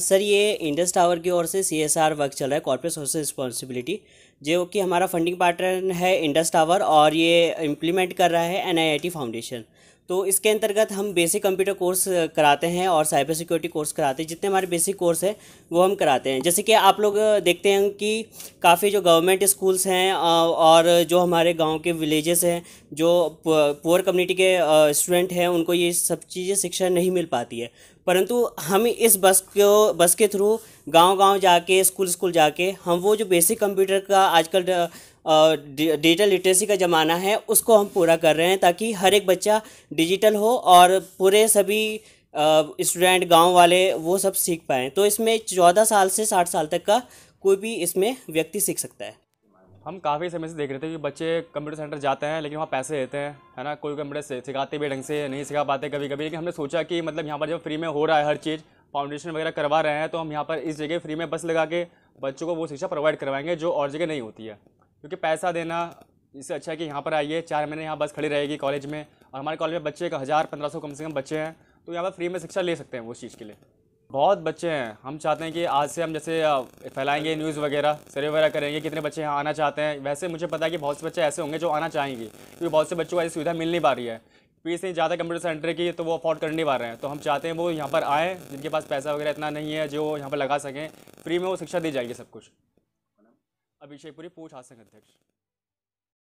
Sir, ये Indus tower की ओर से सी एस आर वर्क चल रहा है कॉर्पोरेट सोशल रिस्पॉन्सिबिलिटी जो कि हमारा फंडिंग पार्टनर है इंडस टावर और ये इम्प्लीमेंट कर रहा है N I I T foundation तो इसके अंतर्गत हम बेसिक कंप्यूटर कोर्स कराते हैं और साइबर सिक्योरिटी कोर्स कराते हैं। जितने हमारे बेसिक कोर्स हैं, वो हम कराते हैं। जैसे कि आप लोग देखते हैं कि काफ़ी जो गवर्नमेंट स्कूल्स हैं और जो हमारे गाँव के विलेजेस हैं, जो पुअर कम्युनिटी के स्टूडेंट हैं, उनको ये सब चीज़ें शिक्षा नहीं मिल पाती है। परंतु हम इस बस को बस के थ्रू गांव-गांव जाके स्कूल स्कूल जाके, हम वो जो बेसिक कंप्यूटर का आजकल डिजिटल लिटरेसी का ज़माना है, उसको हम पूरा कर रहे हैं ताकि हर एक बच्चा डिजिटल हो और पूरे सभी स्टूडेंट गाँव वाले वो सब सीख पाएँ। तो इसमें चौदह साल से साठ साल तक का कोई भी इसमें व्यक्ति सीख सकता है। हम काफ़ी समय से देख रहे थे कि बच्चे कंप्यूटर सेंटर जाते हैं, लेकिन वहाँ पैसे देते हैं, है ना? कोई कंप्यूटर सिखाते भी ढंग से नहीं सिखा पाते कभी कभी लेकिन हमने सोचा कि मतलब यहाँ पर जब फ्री में हो रहा है हर चीज़ फाउंडेशन वगैरह करवा रहे हैं तो हम यहाँ पर इस जगह फ्री में बस लगा के बच्चों को वो शिक्षा प्रोवाइड करवाएँगे, जो और जगह नहीं होती है। क्योंकि पैसा देना इससे अच्छा है कि यहाँ पर आइए, चार महीने यहाँ बस खड़ी रहेगी कॉलेज में, और हमारे कॉलेज में बच्चे का हज़ार, पंद्रह सौ कम से कम बच्चे हैं तो यहाँ पर फ्री में शिक्षा ले सकते हैं उस चीज़ के लिए। बहुत बच्चे हैं, हम चाहते हैं कि आज से हम जैसे फैलाएँगे न्यूज़ वगैरह सर्वे वगैरह करेंगे, कितने बच्चे यहाँ आना चाहते हैं। वैसे मुझे पता है कि बहुत से बच्चे ऐसे होंगे जो आना चाहेंगे, क्योंकि बहुत से बच्चों को ऐसी सुविधा मिल नहीं पा रही है। फ़ीस नहीं ज़्यादा कंप्यूटर सेंटर की तो वो अफोर्ड कर नहीं पा रहे हैं। तो हम चाहते हैं वो यहाँ पर आएँ, जिनके पास पैसा वगैरह इतना नहीं है, जो यहाँ पर लगा सकें। फ्री में वो शिक्षा दी जाएगी सब कुछ। अभिषेक पूरी, पूछ हासन अध्यक्ष।